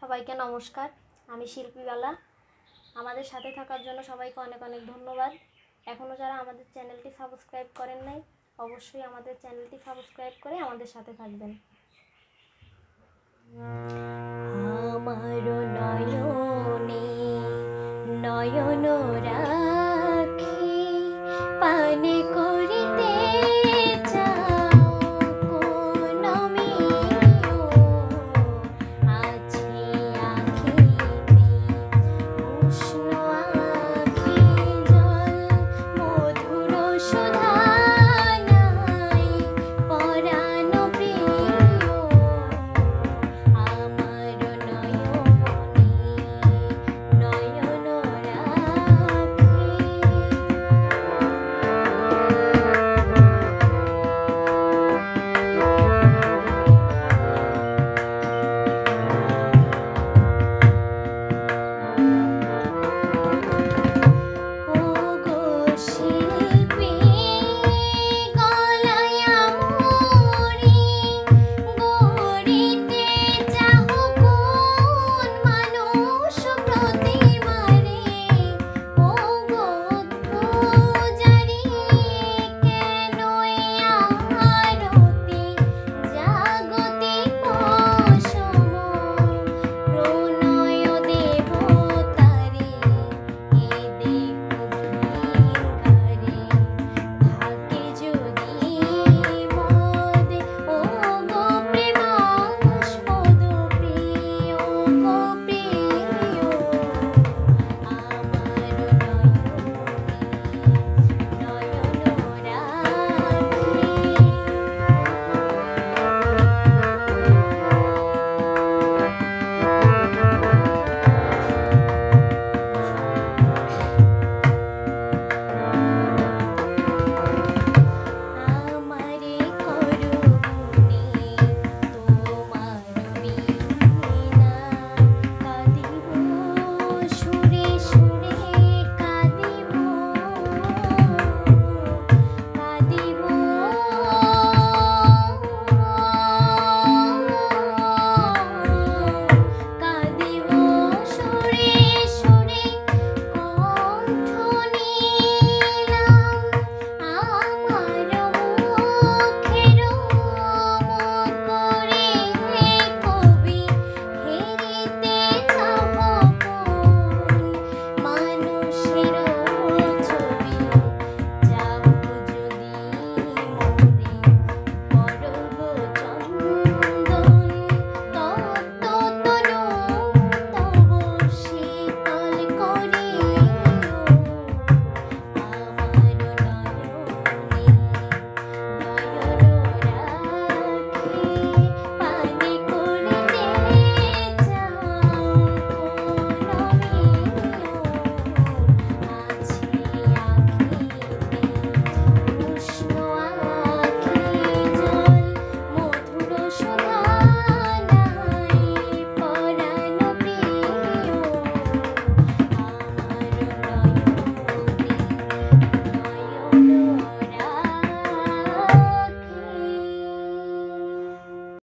সবাইকে নমস্কার, আমি শিল্পীবালা আমাদের সাথে থাকার জন্য সবাইকে অনেক অনেক ধন্যবাদ। এখনও যারা আমাদের চ্যানেলটি সাবস্ক্রাইব করেন নাই, অবশ্যই আমাদের চ্যানেলটি সাবস্ক্রাইব করে আমাদের সাথে থাকবেন।